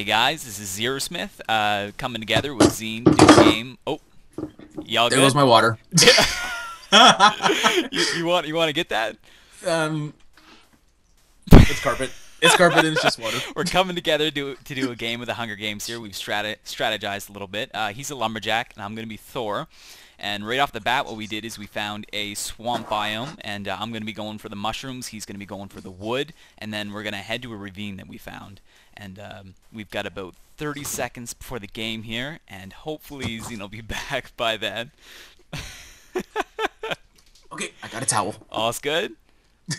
Hey guys, this is Zero Smith uh, coming together with Zine to do a game. Oh, y'all There good? goes my water. you, you want you want to get that? um, it's carpet. It's carpet and it's just water. We're coming together to to do a game of the Hunger Games here. We've strate- strategized a little bit. Uh, he's a lumberjack, and I'm going to be Thor. And right off the bat, what we did is we found a swamp biome, and uh, I'm going to be going for the mushrooms. He's going to be going for the wood, and then we're going to head to a ravine that we found. And um, we've got about 30 seconds before the game here, and hopefully Zine will be back by then. Okay, I got a towel. All's good?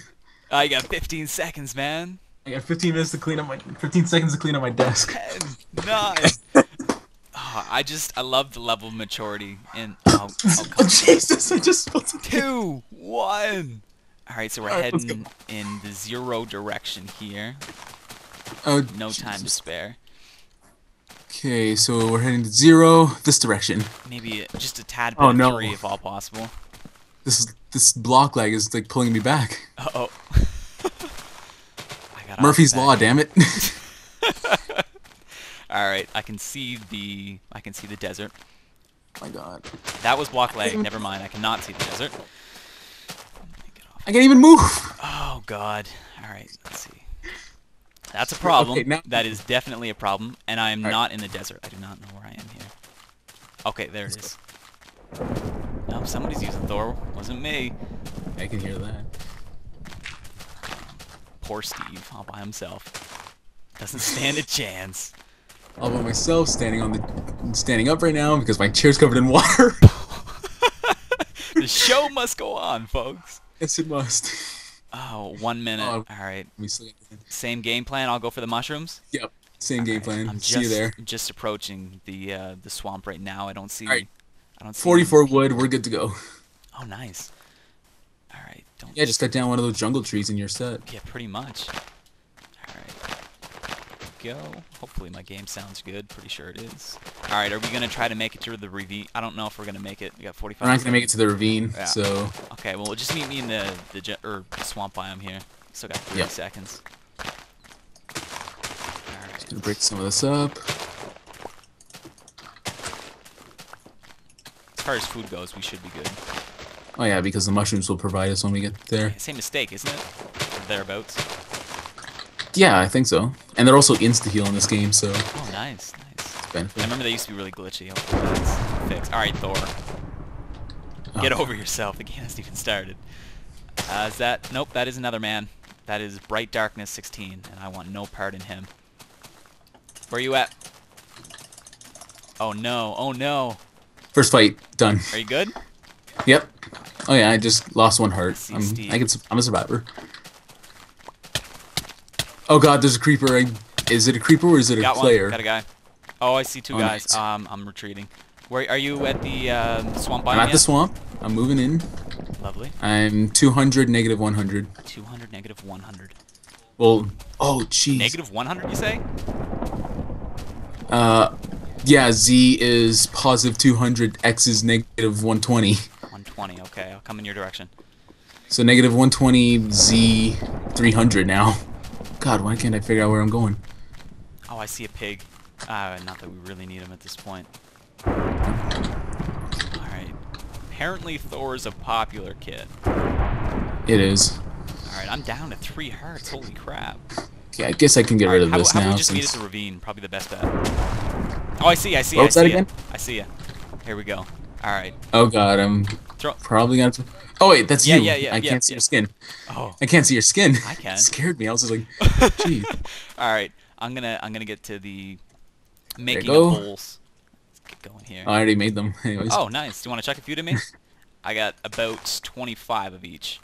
You got 15 seconds, man. I got 15 minutes to clean up my 15 seconds to clean up my desk. Nice. Oh, I just I love the level of maturity in oh, oh, Oh Jesus! I just spilled two one. All right, so we're All right, let's heading in the zero direction here. Oh, No time to spare. Okay, so we're heading to zero. This direction. Maybe just a tad bit Oh, no. three if all possible. This is this block lag is like pulling me back. Uh oh. I got Murphy's law, damn it. All right, I can see the I can see the desert. my God, That was block leg. Never mind. I cannot see the desert. Let me get off. I can't even move. Oh God! All right, let's see. That's a problem. Okay, now- That is definitely a problem, and I am All right. not in the desert. I do not know where I am here. Okay, there it is. No, somebody's using Thor. Wasn't me. I can hear that. Poor Steve, all by himself. Doesn't stand a chance. All by myself, standing on the, standing up right now because my chair's covered in water. The show must go on, folks. yes, it must. Oh, one minute. Oh. All right. Same game plan. I'll go for the mushrooms. Yep, same game plan. I'm See just you there. just approaching the uh, the swamp right now. I don't see. All right. I don't see. 44 wood. We're good to go. Oh, nice. All right. Don't Yeah, just cut down one of those jungle trees and you're set. Yeah, pretty much. Go. Hopefully my game sounds good. Pretty sure it is. Alright, are we going to try to make it to the ravine? I don't know if we're going to make it. We got 45 We're not gonna make it to the ravine, Yeah. so Okay, well, just meet me in the the, or swamp biome here. Still got 30 Yep. seconds. Alright. gonna break some of this up. As far as food goes, we should be good. Oh yeah, because the mushrooms will provide us when we get there. Same mistake, isn't it? Or thereabouts. Yeah, I think so. And they're also insta heal in this game, so Oh, nice, nice. I benefit. remember they used to be really glitchy. Hopefully that's fixed. Alright, Thor. Get Oh. over yourself. The game hasn't even started. Uh, is that... Nope, that is another man. That is Bright Darkness 16, and I want no part in him. Where you at? Oh no, oh no. First fight done. Are you good? Yep. Oh yeah, I just lost one heart. See, I'm, I can, I'm a survivor. Oh god, there's a creeper. I, is it a creeper or is it a Got player? one. Got a guy. Oh, I see two Oh, guys. nice. Um, I'm retreating. Where are you at the uh, swamp? I'm at yet? the swamp. I'm moving in. Lovely. I'm 200, negative 100. 200, negative 100. Well, oh jeez. Negative 100, you say? Uh, yeah, Z is positive 200, X is negative 120. 120. Okay, I'll come in your direction. So negative 120, Z 300 now. God, why can't I figure out where I'm going? Oh, I see a pig. Uh, not that we really need him at this point. Alright. Apparently Thor's a popular kid. It is. Alright, I'm down to three hearts. Holy crap. Yeah, I guess I can get rid of how, this how now. we just meet at the ravine? Probably the best bet. Oh, I see, I see, What I that see ya. again? I see ya. Here we go. Alright. Oh god, I'm Throw. probably gonna. Have to... Oh wait, that's Yeah, you. yeah, yeah, I yeah, can't see yeah. your skin. Oh. I can't see your skin. I can. It scared me. I was just like, geez. Alright. I'm gonna I'm gonna get to the making go. of bowls. Let's get going here. I already made them. Anyways. Oh, nice. Do you want to chuck a few to me? I got about 25 of each.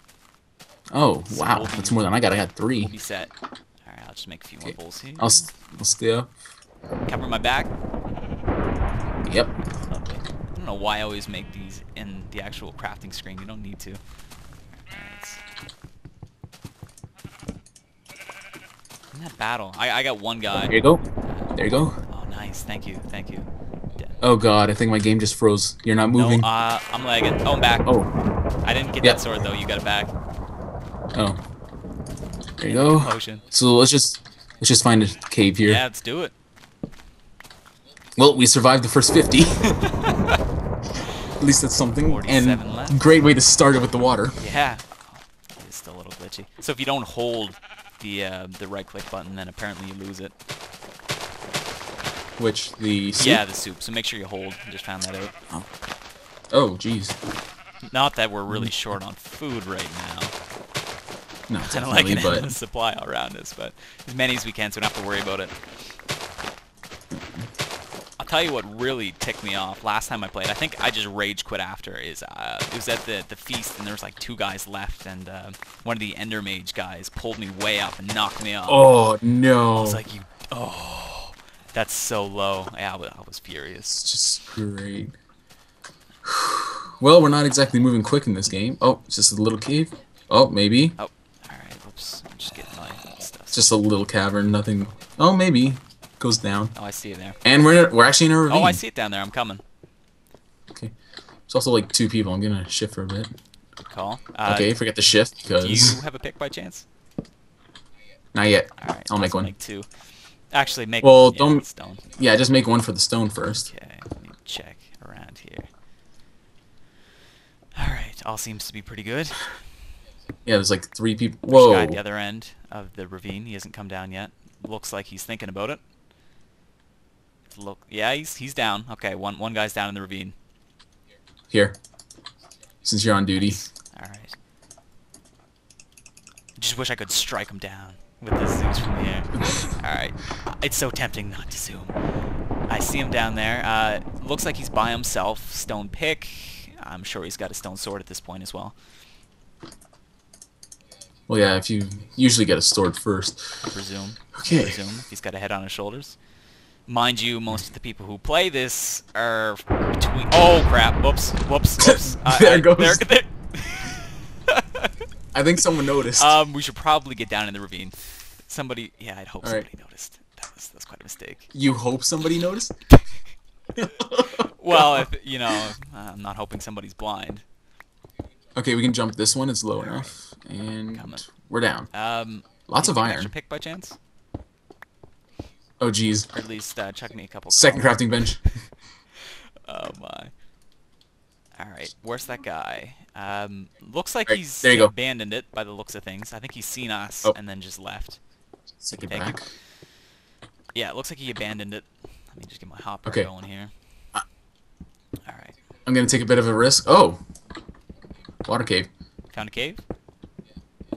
Oh, So wow, we'll be- that's more than I got. I got three. We'll be set. Alright, I'll just make a few more Okay. bowls here. I'll, I'll stay up. cover my back. Yep. Lovely. I don't know why I always make these in the actual crafting screen. You don't need to. In that battle, I, I got one guy. There you go. There you go. Oh, nice. Thank you. Thank you. Oh god, I think my game just froze. You're not No, moving. uh, I'm lagging. Oh, I'm back. oh, I didn't get Yeah. that sword though. You got it back. oh. There you go. Potion. So let's just let's just find a cave here. Yeah, let's do it. Well, we survived the first 50. At least that's something. And left. great way to start it with the water. Yeah. It's still a little glitchy. So if you don't hold the uh, the right click button, then apparently you lose it. Which the soup? Yeah, the soup. So make sure you hold. I just found that out. Oh, jeez. Not that we're really short on food right now. No, Kind of like an but endless supply all around us, but as many as we can, so we don't have to worry about it. Tell you what really ticked me off last time I played. I think I just rage quit after. Is uh, it was at the the feast and there was like two guys left, and uh, one of the Ender Mage guys pulled me way up and knocked me off. oh no, I was like, you, oh, that's so low. Yeah, I was, I was furious. it's just great. Well, we're not exactly moving quick in this game. Oh, it's just a little cave. Oh, maybe Oh, all right. Whoops. I'm just getting my stuff. it's just a little cavern. Nothing. Oh, maybe goes down. Oh, I see it there. And we're we're actually in a ravine. Oh, I see it down there. I'm coming. Okay. It's also like two people. I'm gonna shift for a bit. Call. Uh, okay, forget the shift Do you have a pick by chance? not yet. All right. I'll make one. Make two. Actually, make. Well, yeah, don't- Stone. Yeah, just make one for the stone first. Okay. Let me check around here. All right. All seems to be pretty good. Yeah, there's like three people. There's guy Whoa. at the other end of the ravine. He hasn't come down yet. Looks like he's thinking about it. Look. Yeah, he's he's down. Okay. One one guy's down in the ravine. Here. Since you're on duty. All right. Just wish I could strike him down with the Zeus from here. All right. It's so tempting not to zoom. I see him down there. Uh, looks like he's by himself. Stone pick. I'm sure he's got a stone sword at this point as well. Well, yeah, if you usually get a sword first. I presume. Okay. presume he's got a head on his shoulders. Mind you, most of the people who play this are between. Oh crap! Whoops! Whoops! Whoops! I- There I- goes- there- there- I think someone noticed. Um, we should probably get down in the ravine. Somebody, yeah, I'd hope All right. somebody noticed. That was that's quite a mistake. you hope somebody noticed? Well, if you know, I'm not hoping somebody's blind. Okay, we can jump this one. It's low enough. And we're down. Um, Lots of you have an iron. Pick by chance, Oh, geez. or at least uh, chuck me a couple. Second crafting bench. Oh my. All right, where's that guy? Um, looks like Right, he's there you go. abandoned it by the looks of things. I think he's seen us Oh. and then just left. Take it Thank you. back. Yeah, it looks like he abandoned it. Let me just get my hopper Okay. going here. Uh, All right, I'm gonna take a bit of a risk. Oh! Water cave. found a cave.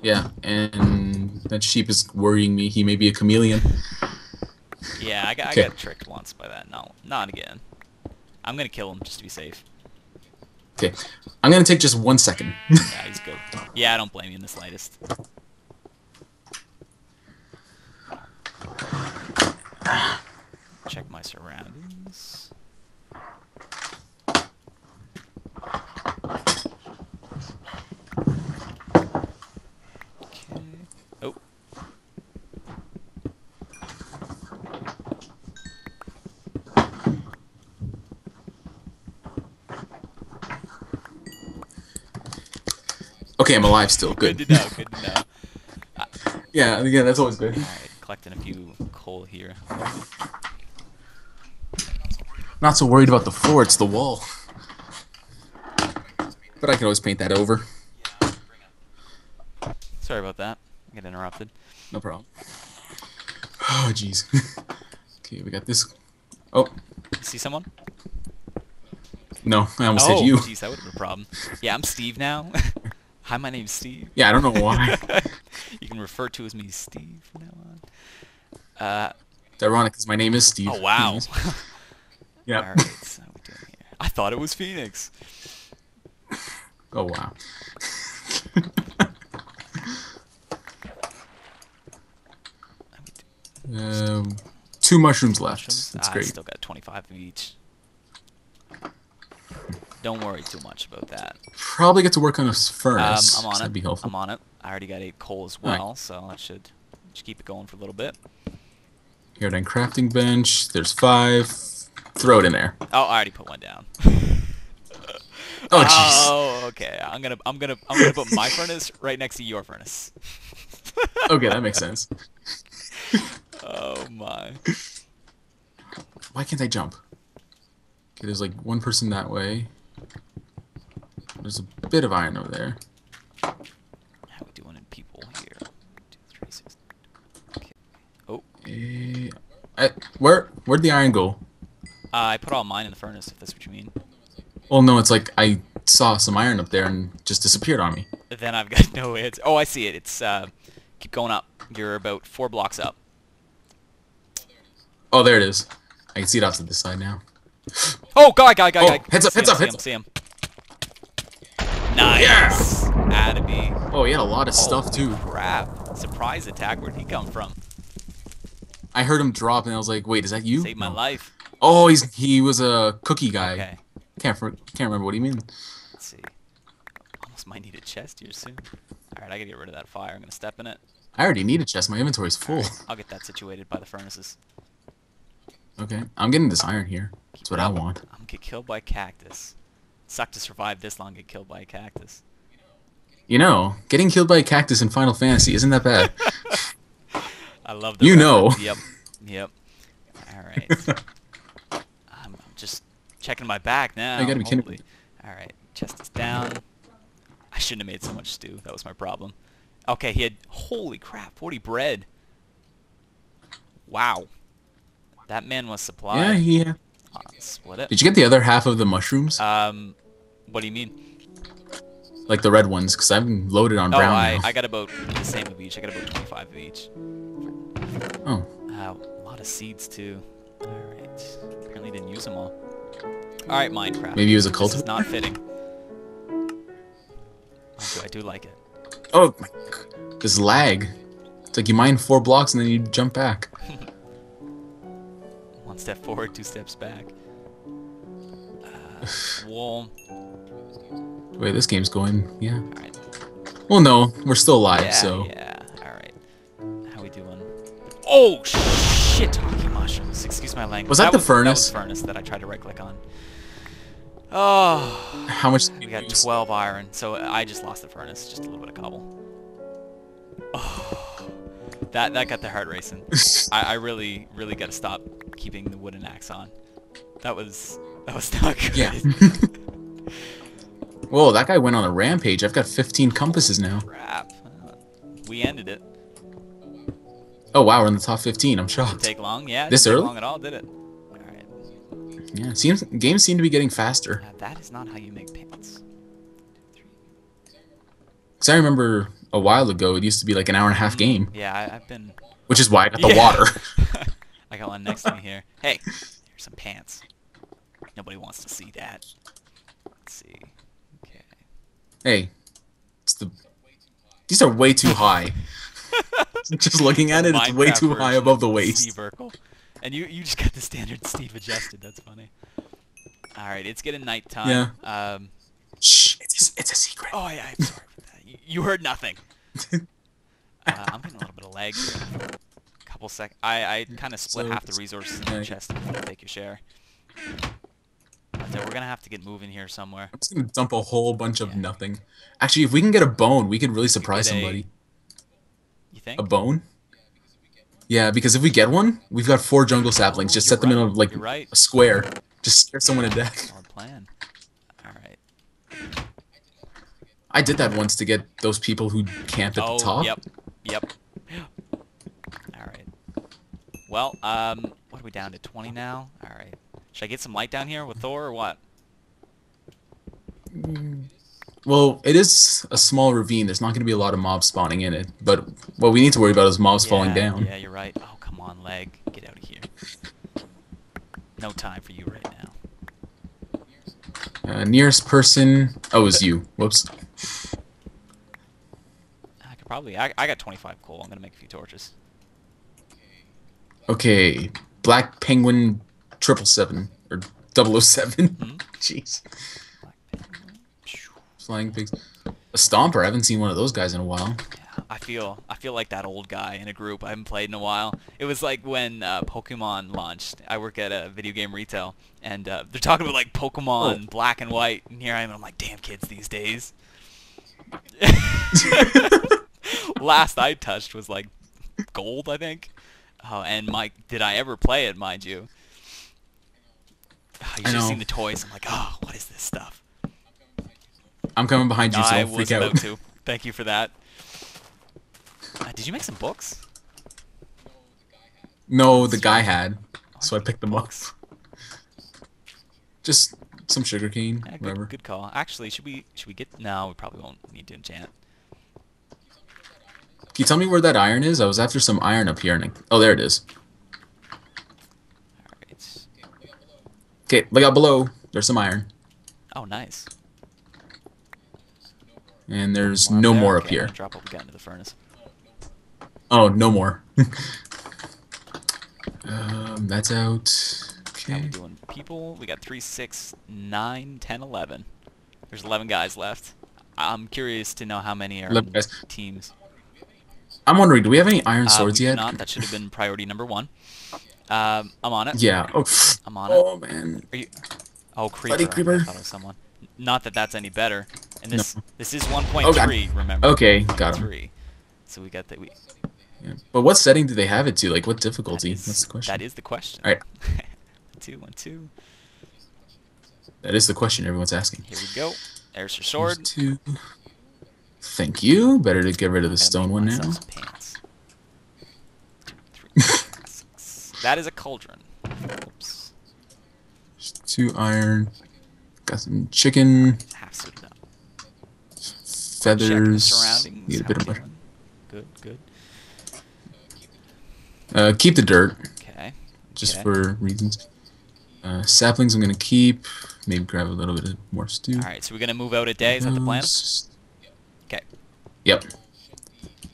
Yeah, and that sheep is worrying me. He may be a chameleon. Yeah, I got, I got tricked once by that. No, not again. I'm gonna kill him just to be safe. Okay, I'm gonna take just one second. Yeah, he's good. Yeah, I don't blame you in the slightest. Check my surroundings. Okay. Oh. Okay, I'm alive still. Good Good. to know. Good to know. yeah, again, that's always good. All right, collecting a few coal here. Not so worried about the floor, it's the wall. But I can always paint that over. Sorry about that. I got interrupted. No problem. Oh, jeez. okay, we got this. Oh, You see someone? no, I almost oh, hit you. Oh, jeez, that would have been a problem. Yeah, I'm Steve now. Hi, my name's Steve. Yeah, I don't know why. you can refer to as me Steve from now on. Uh, it's ironic because my name is Steve. oh wow. Yeah. All right, so we doing here? I thought it was Phoenix. Oh wow. um, two mushrooms left. Mushrooms? That's Ah, I great. still got 25 of each. Don't worry too much about that. Probably get to work on a Um, furnace. I'm on That'd it. be helpful. I'm on it. I already got eight coal as well, so I should, should keep it going for a little bit. Here, then crafting bench. There's five. Throw it in there. Oh, I already put one down. Oh jeez. Oh, okay. I'm gonna, I'm gonna, I'm gonna put my furnace right next to your furnace. Okay, that makes sense. Oh my. Why can't I jump? Okay, there's like one person that way. There's a bit of iron over there. How we doing in people here? Two, three, six. Okay. Oh, Eh, I, where where'd the iron go? uh, I put all mine in the furnace. If that's what you mean. Well, no, it's like I saw some iron up there and just disappeared on me. Then I've got no way. It's, oh, I see it. It's uh, keep going up. You're about four blocks up. Oh, there it is. I can see it off to this side now. Oh, guy, guy, guy, Oh, guy. heads up, heads up, heads him, See him. Nice. Attaby. Oh, he had a lot of stuff too. Crap. Surprise attack. Where'd he come from? I heard him drop and I was like, "Wait, is that you?" Saved my No. life. Oh, he's he was a cookie guy. Okay. Can't for, can't remember what he mean. Let's see. Almost might need a chest here soon. Alright, I gotta get rid of that fire. I'm gonna step in it. I already need a chest. My inventory's full. I'll get that situated by the furnaces. Okay, I'm getting this iron here. That's what I want. I'm gonna get killed by a cactus. Suck to survive this long, get killed by a cactus. You know, getting killed by a cactus in Final Fantasy isn't that bad. I love that. You know. Yep. Yep. Alright. I'm, I'm just checking my back now. You gotta be kidding Holy- Alright, chest is down. I shouldn't have made so much stew. That was my problem. Okay, he had holy crap, 40 bread. Wow. That man was supplied. yeah, yeah. Uh, split it. Did you get the other half of the mushrooms? Um, what do you mean? like the red ones? Because I'm loaded on Oh, brown I, now. I got about the same of each. I got about 25 of each. Oh, Uh, a lot of seeds too. Alright. Apparently didn't use them all. Alright, Minecraft. maybe he was a cultivator. not fitting. I do, I do like it. Oh, my- this lag. It's like you mine four blocks and then you jump back. Step forward, two steps back. Uh, way this game's going, yeah. Alright. Well, no, we're still alive, Yeah, so yeah. Alright. How we doing? Oh, shit! Talking mushrooms. Excuse my language. Was that the That furnace? was furnace that I tried to right click on. Oh. how much? We got use? 12 iron, so I just lost the furnace. Just a little bit of cobble. Oh, that that got the heart racing. I, I really really got to stop keeping the wooden axe on. That was that was not good. Yeah. Whoa, that guy went on a rampage. I've got 15 compasses now. Crap. We ended it. Oh wow, we're in the top 15. I'm shocked. take long. Yeah. it This early? long at all, did it? All right. Yeah, seems games seem to be getting faster. Uh, that is not how you make pants. Cause I remember a while ago it used to be like an hour and a half game, Yeah, I, I've been. which is why I got the Yeah. water. I got one next to me here. Hey, here's some pants. Nobody wants to see that. Let's see. Okay. hey, it's the these are way too high. just looking at it, it's way too high above the waist. Steve Urkel. And you you just got the standard Steve adjusted. That's funny. All right, it's getting nighttime. Yeah. Um. Shh, it's it's a secret. Oh yeah, I'm sorry for that. You, you heard nothing. uh, I'm getting a little bit of lag. Here. Couple sec. I I kind of split So half the resources in the chest. Wanna take your share. Uh, we're gonna have to get moving here somewhere. I'm just gonna dump a whole bunch of Yeah. nothing. Actually, if we can get a bone, we could really surprise get a- somebody. You think? A bone? Yeah, because if we get one, we've got four jungle saplings. Just You're set them in a like right. a square. Just scare someone to death. Solid plan. All right. I did that once to get those people who camped at oh, the top. yep, yep. Well, um, what are we down to? 20 now. All right. Should I get some light down here with Thor or what? Well, it is a small ravine. There's not going to be a lot of mobs spawning in it. But what we need to worry about is mobs falling down. Yeah, you're right. Oh, come on, leg. Get out of here. No time for you right now. Uh, nearest person. Oh, it was you. Whoops. I could probably. I, I got 25 coal. I'm gonna make a few torches. Okay. Black Penguin triple seven or 007. Hmm? Jeez. Black penguin. Phew. Flying pigs. A stomper. I haven't seen one of those guys in a while. Yeah, I feel I feel like that old guy in a group I haven't played in a while. It was like when uh, Pokemon launched. I work at a video game retail, and uh, they're talking about like Pokemon Oh. Black and White, and here I am. I'm like, damn kids these days. Last I touched was like gold, I think. Oh, and Mike, did I ever play it, mind you? Ah, you I should have know. seen the toys. I'm like, oh, what is this stuff? I'm coming behind you, so I freak out. to. Thank you for that. Uh, did you make some books? No, the guy had, so I picked them up. Just some sugarcane, Yeah, good, whatever. good call. Actually, should we should we get? No, we probably won't need to enchant. Can you tell me where that iron is? I was after some iron up here, and I... oh, there it is. Okay, look out below. There's some iron, Oh, nice. and there's no there? more up Okay, I'm here. Drop what we got into the furnace. Oh, no more. um, that's out. Okay. How we doing? People, we got 3, 6, 9, 10, 11. There's 11 guys left. I'm curious to know how many are 11 in guys. teams. I'm wondering, do we have any iron Uh, swords do yet? not. That should have been priority number one. Um, I'm on it. Yeah. Oh, I'm on it. oh man. Are you? Oh, creeper. Bloody creeper. I thought it was someone. Not that that's any better. And this No. this is Oh, 1.3. God. remember? Okay, got him. Three. So we got that. We. Yeah. But what setting do they have it to? Like, what difficulty? is- That's the question. That is the question. All right. one, two, one, two. That is the question everyone's asking. Here we go. There's your sword. There's Two. Thank you. Better to get rid of the stone one now. some pants. Two, three, four, six. That is a cauldron. Oops. Two iron. Got some chicken Half suited up. Feathers. Need a bit of more. Good, good. Uh, keep the dirt, Okay. just Okay. for reasons. Uh, saplings I'm gonna keep. Maybe grab a little bit of more stew. All right. So we're gonna move out a day. Is that the plan? Okay. Yep.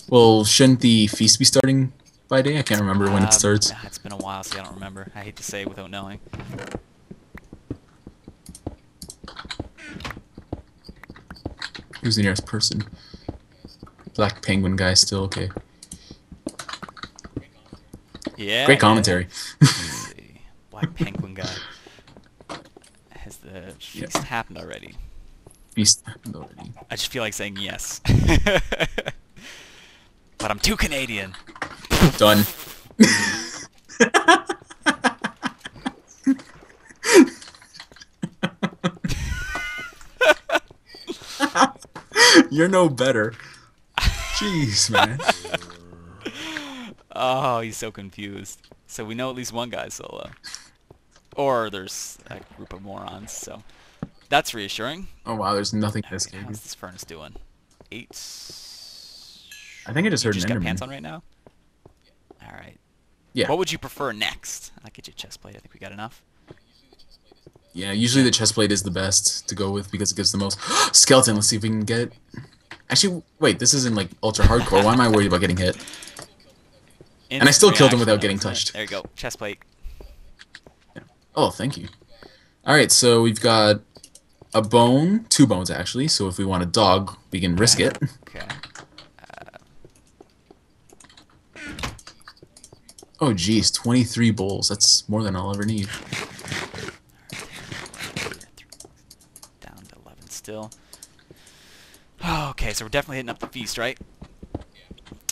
Well, shouldn't the feast be starting by day? I can't remember when Um, it starts. nah, it's been a while, so I don't remember. I hate to say without knowing. Who's the nearest person? Black Penguin guy still okay. Yeah. Great commentary. Black Penguin guy. Has the feast happened already? Feast happened already. I just feel like saying yes. but I'm too Canadian. Done. You're no better. Jeez, man. Oh, he's so confused. So we know at least one guy's solo. Or there's a group of morons, so that's reassuring. Oh wow, there's nothing in this game. how's this furnace doing? Eight. I think I just You heard just an got Enderman. pants on right now? Yeah. What would you prefer next? I'll get you a chest plate. I think we got enough. Yeah, usually the chest plate is the best to go with because it gives the most skeleton. Let's see if we can get. Actually, wait. This isn't like ultra hardcore. Why am I worried about getting hit? And I still killed him without getting touched. There you go. Chest plate. Yeah. Oh, thank you. All right, so we've got a bone, two bones actually. So if we want a dog, we can risk it. Okay. Oh, geez, 23 bowls. That's more than I'll ever need. Down to 11 still. Oh, okay, so we're definitely hitting up the feast, right?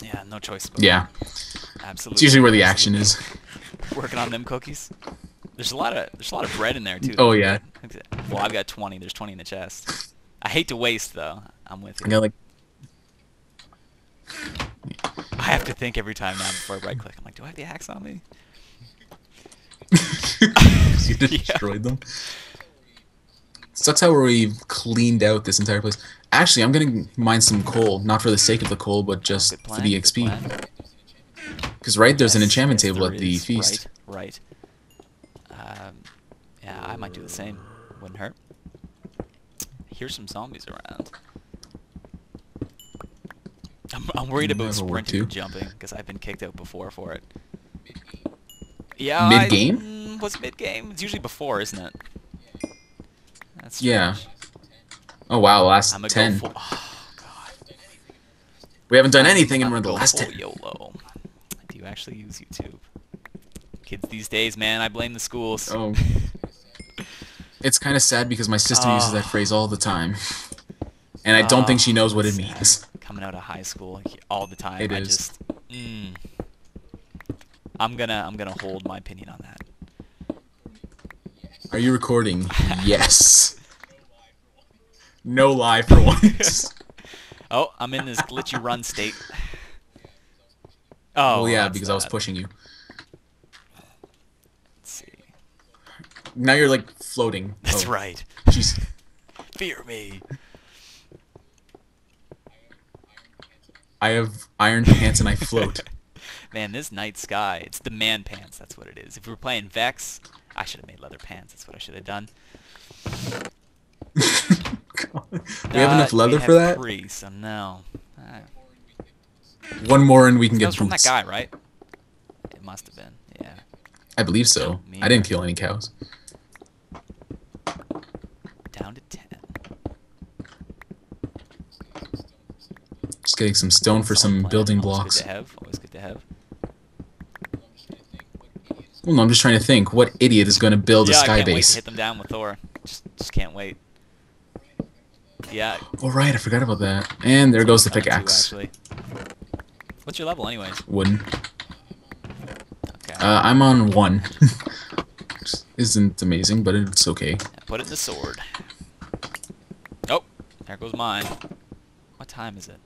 Yeah, no choice. But Yeah, absolutely. it's usually where the action is. Working on them cookies. There's a lot of there's a lot of bread in there too. Oh, yeah. Well, I've got 20. There's 20 in the chest. I hate to waste though. I'm with I you. got like I have to think every time now before I right click. I'm like, do I have the axe on me? you destroyed them. So that's how we've cleaned out this entire place. Actually, I'm gonna mine some coal, not for the sake of the coal, but just for the XP. Because right there's an enchantment yes, table at the is. feast. Right, right. Um, yeah, I might do the same. Wouldn't hurt. Here's some zombies around. I'm, I'm worried about sprinting and jumping because I've been kicked out before for it. Yeah, Mid-game? mm, was mid game? It's usually before, isn't it? That's Yeah. strange. Oh wow, last ten. full. Oh god. We haven't done anything and I'm we're the last ten. YOLO. Do you actually use YouTube? Kids these days, man, I blame the schools. Oh. It's kind of sad because my sister uses that Oh. phrase all the time, and I don't think she Oh, knows what it sad. means. Coming out of high school all the time. It I is. just mm, I'm gonna I'm gonna hold my opinion on that. Are you recording? yes. No lie for once. Oh, I'm in this glitchy run state. Oh, well, yeah, because I was pushing you. Let's see. Now you're like floating. That's Oh, right. Jeez. Fear me. I have iron pants and I float. Man, this night sky, it's the man pants, that's what it is. If we were playing Vex, I should have made leather pants, that's what I should have done. we have enough leather for that. Three, so no. Uh, One more and we can get was from that guy, right? It must have been, yeah. I believe so. I didn't kill any cows. Down to ten. Just getting some stone for some plan, building always blocks. Good to have. Always good to have. Well, no, I'm just trying to think. What idiot is going to build yeah, a I sky can't wait to base? hit them down with Thor. Just, just can't wait. Yeah. All right, I forgot about that. And there goes the too, pickaxe. What's your level, anyways? Wooden. Okay. Uh, I'm on one. Isn't amazing, but it's okay. Put it in the sword. Oh, there goes mine. What time is it?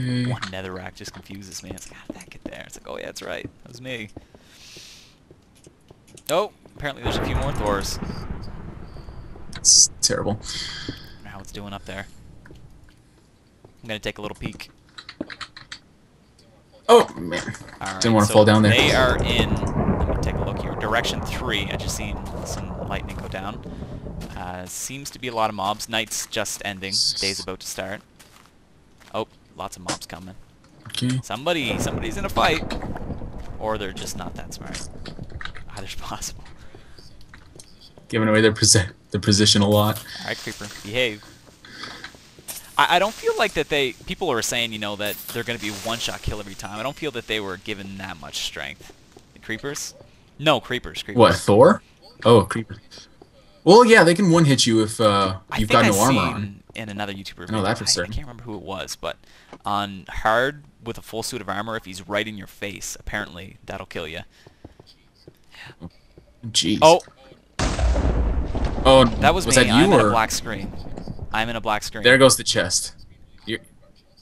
Okay. One netherrack just confuses me. It's like, how did that get there? It's like, oh yeah, that's right. That was me. Oh, apparently there's a few more Thors. It's terrible. I wonder how it's doing up there. I'm gonna take a little peek. Oh, man. Alright, Didn't wanna so fall down there. They are in. Let me take a look here. Direction three. I just seen some lightning go down. Uh, seems to be a lot of mobs. Night's just ending. Day's about to start. Oh, lots of mobs coming. Okay. Somebody, somebody's in a fight, or they're just not that smart. Either's possible. Giving away their, posi- their position a lot. All right, creeper, behave. I, I don't feel like that they. People are saying, you know, that they're going to be one-shot kill every time. I don't feel that they were given that much strength. The creepers? No, creepers. Creepers. What, Thor? Oh, creeper. Well, yeah, they can one hit you if uh, you've got no armor seen on. In another YouTuber I video. know that for I, certain. I can't remember who it was, but on hard with a full suit of armor, if he's right in your face, apparently that'll kill you. Jeez. Oh, oh, that was, was me. that you I'm in or a black screen. I'm in a black screen. there goes the chest? You're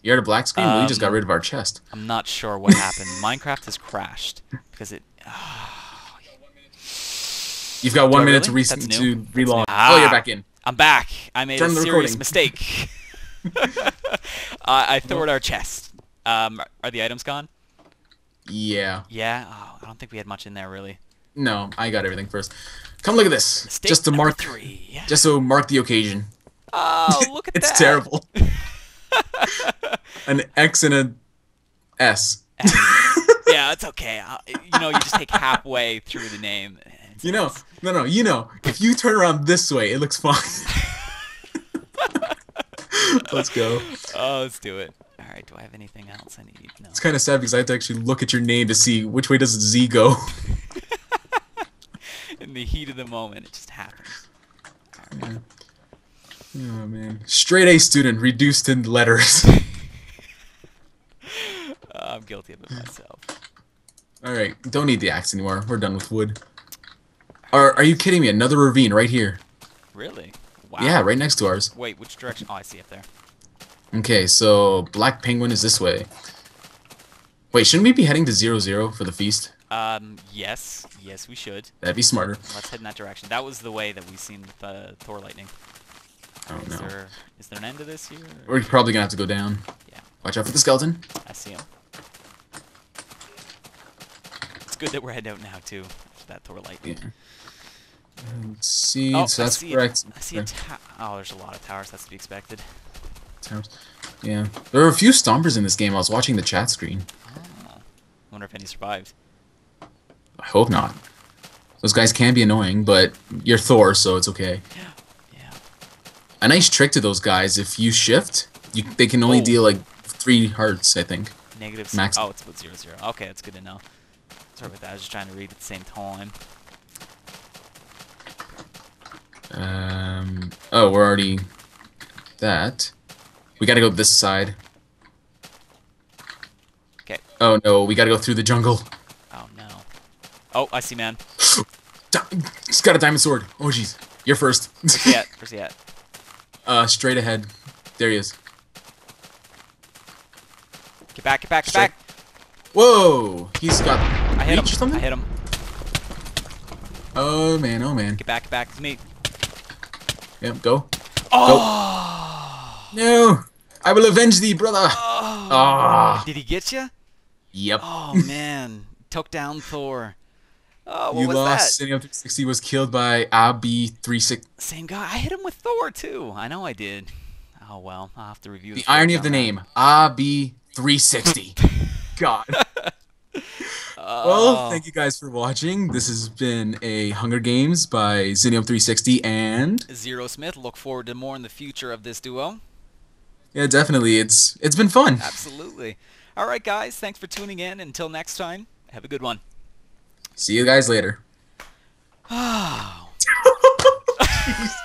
you're at a black screen. well, you just got Um, rid of our chest. I'm not sure what happened. Minecraft has crashed because it. You've got one minute to really? re- to new. That's relog. new. Oh, you're Ah. back in. I'm back. I made Turn a serious recording. mistake. I I at our chest. Um, are the items gone? Yeah. Yeah. Oh, I don't think we had much in there really. No, I got everything first. Come look at this. Mistake just to mark, three. just to mark the occasion. Oh, look at it's that. It's terrible. An X and a S. yeah, it's okay. i you know, you just take halfway through the name. You know, no, no, you know, if you turn around this way, it looks fine. Let's go. Oh, let's do it. All right. Do I have anything else I need? No. It's kind of sad because I have to actually look at your name to see which way does Z go. In the heat of the moment, it just happens. Oh man, straight A student reduced in letters. Uh, I'm guilty of it myself. All right, don't need the axe anymore. We're done with wood. Are Are you kidding me? Another ravine right here. Really? Wow. Yeah, right next to ours. Wait, which direction? Oh, I see up there. Okay, so Black Penguin is this way. Wait, shouldn't we be heading to zero zero for the feast? Um, yes, yes, we should. That'd be smarter. Let's head in that direction. That was the way that we seen with uh, Thor lightning. Oh Is no. there is there an end to this here? or- We're probably gonna have to go down. Yeah, Watch out for the skeleton. I see him. It's good that we're heading out now too. After that Thor lightning. Yeah. And seeds, Oh, so I that's see correct. A, I see Oh, there's a lot of towers. That's to be expected. Towers. Yeah. There are a few stompers in this game. I was watching the chat screen. Oh. Wonder if any survived. I hope not. Those guys can be annoying, but you're Thor, so it's okay. Yeah. A nice trick to those guys, if you shift, you, they can only Oh. deal like three hearts, I think. Negative. Max- Oh, it's about zero zero. Okay, that's good to know. Sorry about that. I was just trying to read at the same time. Um. Oh, we're already that. We gotta go this side. Okay. Oh, no, we gotta go through the jungle. Oh no. Oh, I see, man. He's got a diamond sword. Oh jeez. You're first. Where's he at? Where's he at? uh, straight ahead. There he is. Get back, get back, get Straight- back. Whoa! He's got I hit him. or something? I hit him. Oh man, oh man. Get back, get back. It's me. Yep, go. Oh! No! I will avenge thee, brother! Ah! Did he get you? Yep. Oh man, took down Thor. Oh, what you was lost. that? City of 360 was killed by AB36. Same guy. I hit him with Thor too. I know I did. Oh well, I'll have to review The irony of the name. AB360. God. Well, Oh. thank you guys for watching. This has been a Hunger Games by Xineohp360 and Zero Smith. Look forward to more in the future of this duo. yeah, definitely it's it's been fun. Absolutely. All right, guys. Thanks for tuning in. Until next time, have a good one. See you guys later. Ah.